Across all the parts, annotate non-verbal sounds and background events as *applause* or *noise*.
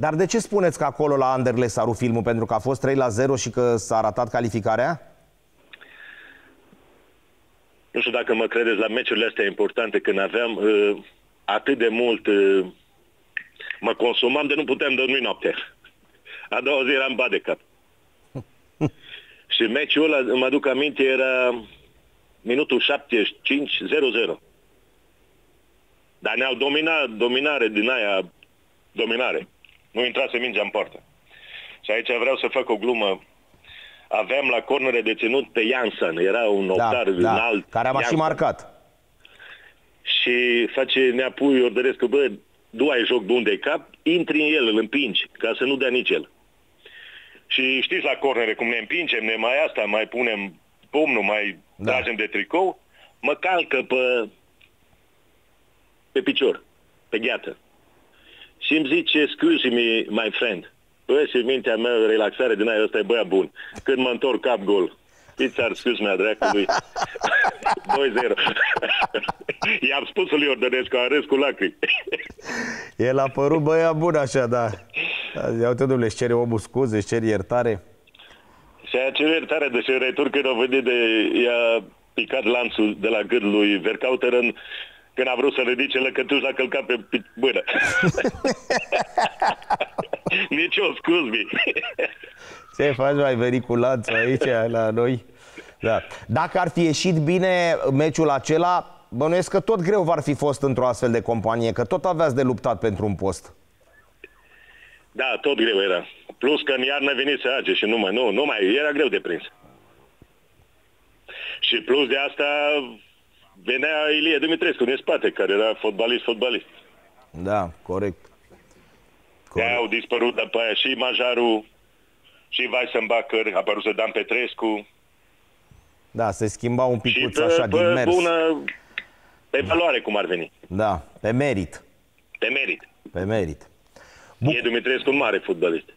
Dar de ce spuneți că acolo la Anderlecht s-a rupt filmul? Pentru că a fost 3 la 0 și că s-a ratat calificarea? Nu știu dacă mă credeți la meciurile astea importante când aveam uh, atât de mult uh, mă consumam de nu puteam dormi noaptea. A doua zi eram bat de cap. *laughs* și meciul ăla, mă aduc aminte, era minutul 75, 0-0. Dar ne-au dominat, dominare din aia, dominare. Nu intrase mingea în poartă. Și aici vreau să fac o glumă. Aveam la cornere de ținut pe Janssen, era un Da, optar da, înalt. care a și Janssen. marcat. Și face Neapui Ordărescu, bă, tu ai joc bun de cap, intri în el, îl împingi, ca să nu dea nici el. Și știți la cornere cum ne împingem, ne mai asta, mai punem pumnul, mai Da. da. tragem de tricou, mă calcă pe, pe picior, pe gheată. Și îmi zice, excuse-me, my friend. Bă, și mintea mea, relaxare din aia, ăsta e băia bun. Când mă întorc cap gol. Știți, ar scuz mea dracului. *laughs* 2-0. *laughs* I-am spus lui Ordănescu, a râs cu lacrimi. *laughs* El a părut băia bun așa, da. Ia uite, domnule, își cere omul scuze, își cere iertare. Și aia ce iertare de și retur când o vedit de i-a picat lanțul de la gât lui Vercauteren când a vrut să ridice lăcătuș l-a călcat pe pi- mână. *laughs* Nici o scuzmi. Ce faci, mai veni cu lanțul aici, la noi? Da. Dacă ar fi ieșit bine meciul acela, bănuiesc că tot greu v-ar fi fost într-o astfel de companie, că tot aveați de luptat pentru un post. Da, tot greu era. Plus că în iarnă venit să age și nu mai, nu, nu mai, era greu de prins. Și plus de asta venea Ilie Dumitrescu din spate, care era fotbalist, fotbalist. Da, corect. De au dispărut după aia și Majaru, și Weissenbacher, a apărut să Dan Petrescu. Da, se schimba un Și picuț pe, așa din pe mers. bună, pe valoare cum ar veni. Da, pe merit. Pe merit. Pe merit. E Dumitrescu un mare fotbalist.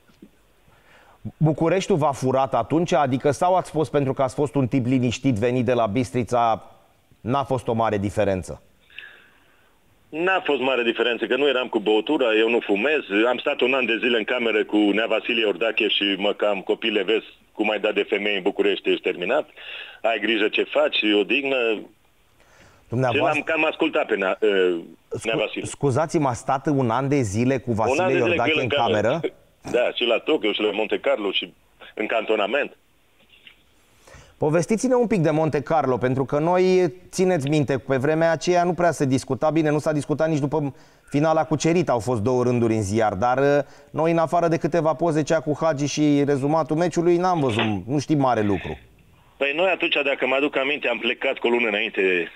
Bucureștiul v-a furat atunci? Adică sau ați fost pentru că ați fost un tip liniștit venit de la Bistrița, n-a fost o mare diferență? N-a fost mare diferență, că nu eram cu băutura, eu nu fumez. Am stat un an de zile în cameră cu Nea Vasilie Ordache și mă cam copile vezi cum ai dat de femei în București, ești terminat. Ai grijă ce faci, o dignă. Și Dumneavoastră, l-am cam ascultat pe Nea, uh, Nea Vasile. scuzați-mă, a stat un an de zile cu Un an Vasile de zile cu Iordache el în cameră? Da, și la Tokyo, și la Monte Carlo, și în cantonament. Povestiți-ne un pic de Monte Carlo, pentru că noi, țineți minte, pe vremea aceea nu prea se discuta bine, nu s-a discutat nici după finala cucerit, au fost două rânduri în ziar, dar uh, noi, în afară de câteva poze cea cu Hagi și rezumatul meciului, n-am văzut, nu știm mare lucru. Păi noi atunci, dacă mă aduc aminte, am plecat cu o lună înainte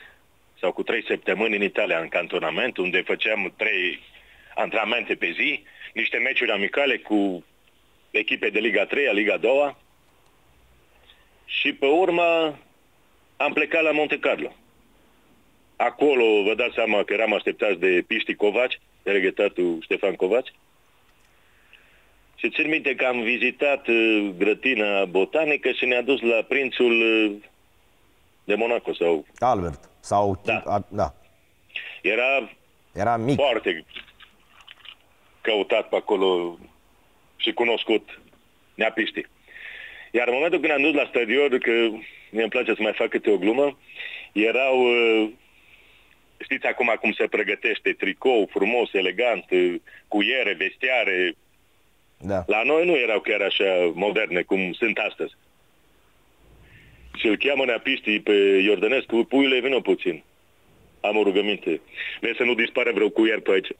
sau cu trei săptămâni în Italia, în cantonament, unde făceam trei antrenamente pe zi, niște meciuri amicale cu echipe de Liga 3, Liga 2 și pe urmă am plecat la Monte Carlo. Acolo vă dați seama că eram așteptați de Piști Covaci, delegatatul Ștefan Covaci. Și țin minte că am vizitat uh, grătina botanică și ne-a dus la prințul uh, de Monaco. Sau Albert, sau... Da. A, da. era Era mic. foarte căutat pe acolo și cunoscut neapiști. Iar în momentul când am dus la stadion, că mie îmi place să mai fac câte o glumă, erau, uh, știți acum cum se pregătește, tricou frumos, elegant, uh, cuiere, vestiare. Da. La noi nu erau chiar așa moderne cum sunt astăzi. Și îl cheamă neapiștii pe Iordănescu, puiule, vină puțin. Am o rugăminte. Vezi să nu dispare vreo cuier pe aici. *laughs*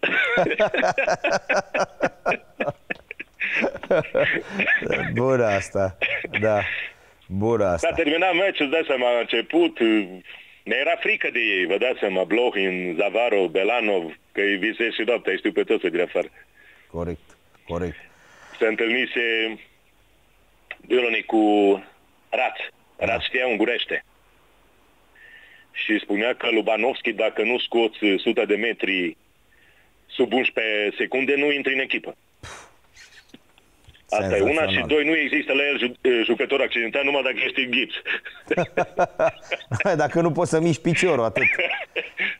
Bună asta. *laughs* Da. Bună S-a asta. terminat meciul, îți dai seama, a început, ne era frică de ei, vă dați seama, Blohin, Zavaro, Belanov, că îi visezi și noaptea, îi știu pe toți pe din afară. Corect. Corect. Se întâlnise Bioloni cu Raț. Raț știa ungurește. Și spunea că Lubanovski, dacă nu scoți 100 de metri sub 11 secunde, nu intri în echipă. Asta e una și Senzațional. doi, nu există la el ju- jucător accidentat numai dacă ești în gips. *laughs* Dacă nu poți să miști piciorul, atât. *laughs*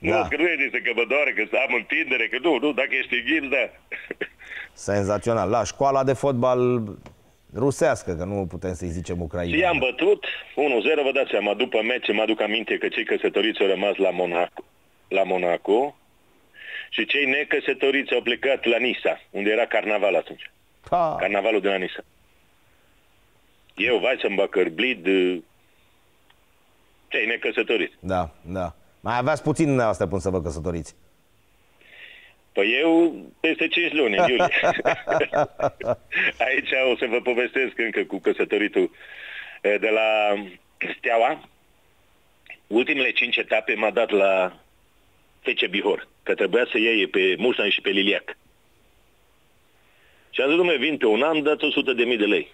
Nu, Da. că nu e zis că mă doare, că să am întindere, că nu, nu, dacă ești în gips, da. *laughs* Senzațional. La școala de fotbal rusească, că nu putem să-i zicem Ucraina. Și am bătut 1-0, vă dați seama, după meci mă aduc aminte că cei căsătoriți au rămas la Monaco, la Monaco și cei necăsătoriți au plecat la Nisa, unde era carnaval atunci. Pa. Carnavalul de la Nisa. Eu, Weissenbacher, Blid, cei necăsătoriți. Da, da. Mai aveați puțin dumneavoastră până să vă căsătoriți. Păi eu peste 5 luni, în iulie. *laughs* Aici o să vă povestesc încă cu căsătoritul eh, de la Steaua. Ultimele 5 etape m-a dat la Fece Bihor, că trebuia să iei pe Mușan și pe Liliac. Și am zis, domnule, vin pe un an, dați 100 de mii de lei.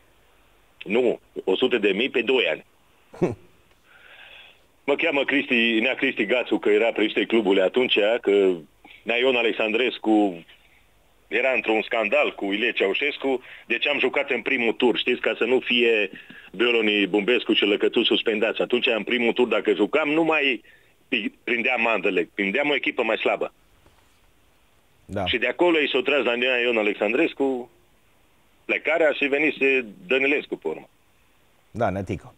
Nu, 100 de mii pe 2 ani. mă cheamă Cristi, Nea Cristi Gațu, că era președinte clubului atunci, că Nea Ion Alexandrescu era într-un scandal cu Ilie Ceaușescu, deci am jucat în primul tur, știți, ca să nu fie Beolonii Bumbescu și Lăcătu suspendați. Atunci, în primul tur, dacă jucam, nu mai prindeam mandele, prindeam o echipă mai slabă. Da. Și de acolo i s-o tras la Nea Ion Alexandrescu plecarea și venise Dănilescu pe urmă. Da, netică.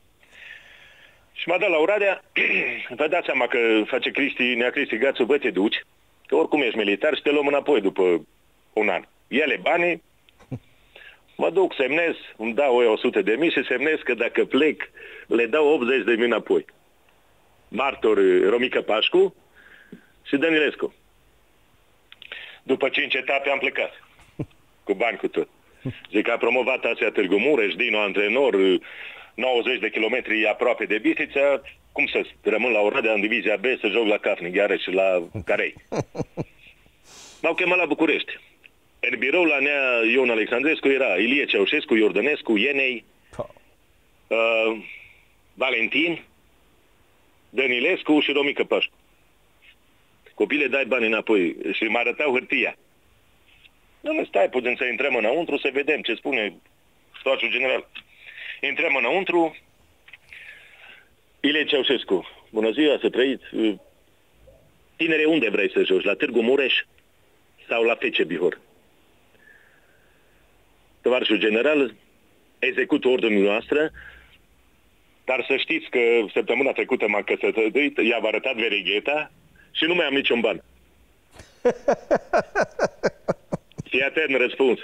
Și m-a dat la Oradea, *clears throat* vă dați seama că face Cristi, Nea Cristi Gațu, bă, te duci, că oricum ești militar și te luăm înapoi după un an. Ele banii, *laughs* mă duc, semnez, îmi dau eu 100 de mii și semnez că dacă plec, le dau 80 de mii înapoi. Martor Romica Pașcu și Danilescu. După 5 etape am plecat. *laughs* Cu bani cu tot. Zic că a promovat Asia Târgu Mureș, Dino antrenor, 90 de kilometri aproape de Bistrița, cum să rămân la Oradea în divizia B să joc la Cafnic, și la Carei. *laughs* M-au chemat la București. În birou la Nea Ion Alexandrescu era Ilie Ceaușescu, Iordănescu, Ienei, uh, Valentin, Dănilescu și Romică Pașcu. Copile, dai bani înapoi. Și mă arătau hârtia. Nu, stai putem să intrăm înăuntru să vedem ce spune statul general. Intrăm înăuntru, Ilie Ceaușescu, bună ziua, să trăiți. Tinere, unde vrei să joci? La Târgu Mureș sau la Fece Bihor? Tovarășul general, execut ordinul noastră, dar să știți că săptămâna trecută m-am căsătorit, i-am arătat verigheta și nu mai am niciun ban. *laughs* Fii atent răspuns.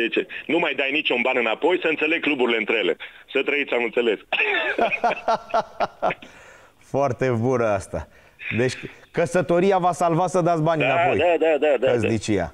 Zice, nu mai dai niciun ban înapoi să înțeleg cluburile între ele. Să trăiți, am înțeles. *laughs* Foarte bună asta. Deci căsătoria va salva să dați bani da, înapoi. Da, da, da. da, Căsnicia. Da.